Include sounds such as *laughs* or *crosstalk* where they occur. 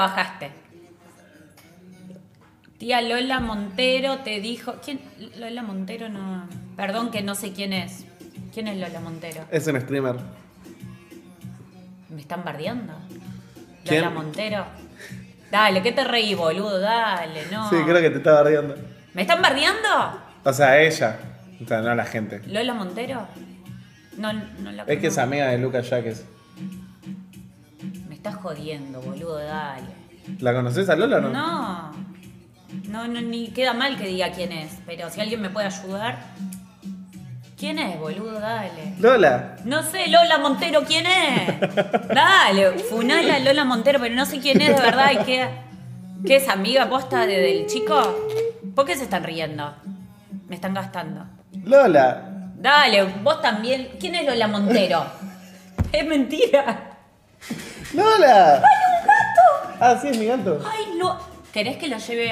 bajaste. Tía Lola Montero te dijo. ¿Quién? Lola Montero no. Perdón que no sé quién es. ¿Quién es Lola Montero? Es un streamer. ¿Me están bardeando? ¿Quién? Lola Montero. Dale, ¿qué te reí, boludo? Dale, no. Sí, creo que te está bardeando. ¿Me están bardeando? O sea, ella. O sea, no la gente. ¿Lola Montero? No, no la Es que es amiga de Lucas Jaques. Estás jodiendo, boludo, dale. ¿La conoces a Lola o no? No. No, no, ni queda mal que diga quién es. Pero si alguien me puede ayudar. ¿Quién es, boludo? Dale. Lola. No sé, Lola Montero, ¿quién es? *laughs* Dale, funala Lola Montero, pero no sé quién es de verdad y qué, qué es amiga posta de- del chico. ¿Por qué se están riendo? Me están gastando. Lola. Dale, vos también. ¿Quién es Lola Montero? *laughs* Es mentira. Lola. ¡Ay, un gato! Ah, sí, es mi gato. Ay, no. ¿Querés que lo lleve a